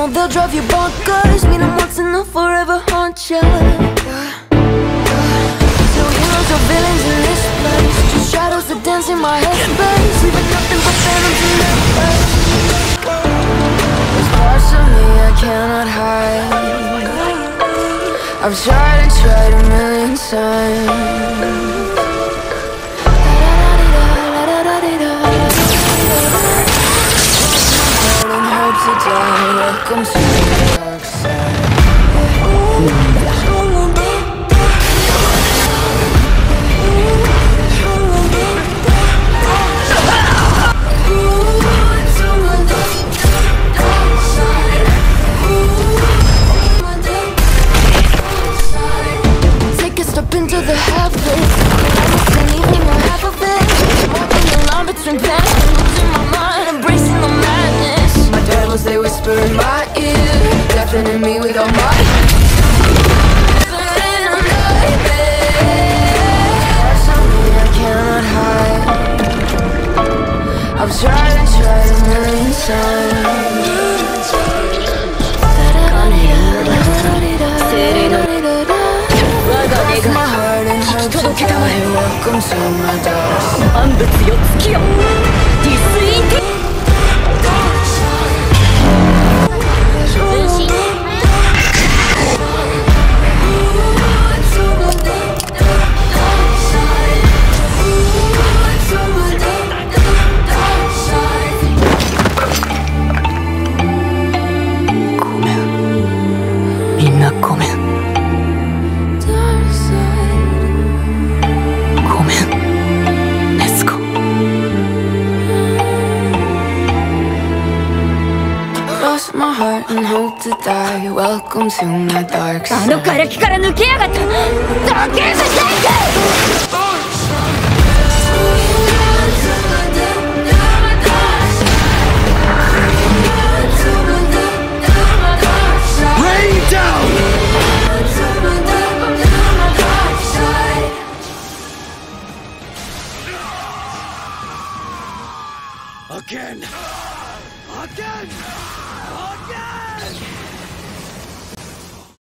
know they'll drive you bonkers. Meet them once and they'll forever haunt ya. So heroes or villains in this place. Just shadows that dance in my headspace Leaving nothing but phantoms in their place There's parts of me I cannot hide. I've tried and tried a million times into the heavens. Almost half of it Walking the between panic and losing my mind whisper in my ear Deafening me with all my In a nightmare Something I cannot hide I've tried and tried a million times Cross my heart and hope to die Welcome to my dark side 万物よ尽きよ heart and hope to die Welcome to my dark あの side 瓦礫から抜けやがっただけじゃ「Again! Yes!